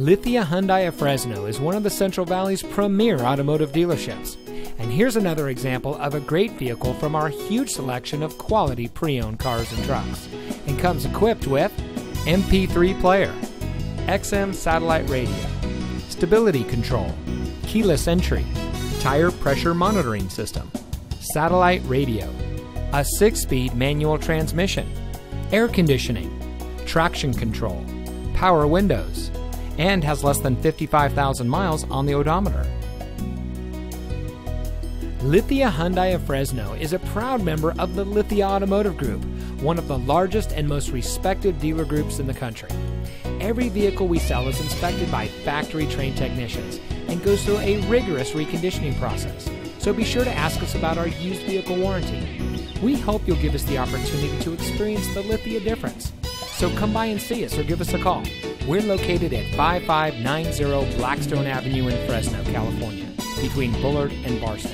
Lithia Hyundai of Fresno is one of the Central Valley's premier automotive dealerships. And here's another example of a great vehicle from our huge selection of quality pre owned cars and trucks. And comes equipped with MP3 player, XM satellite radio, stability control, keyless entry, tire pressure monitoring system, satellite radio, a six speed manual transmission, air conditioning, traction control, power windows, and has less than 55,000 miles on the odometer. Lithia Hyundai of Fresno is a proud member of the Lithia Automotive Group, one of the largest and most respected dealer groups in the country. Every vehicle we sell is inspected by factory trained technicians and goes through a rigorous reconditioning process. So be sure to ask us about our used vehicle warranty. We hope you'll give us the opportunity to experience the Lithia difference. So come by and see us or give us a call. We're located at 5590 Blackstone Avenue in Fresno, California, between Bullard and Barstow.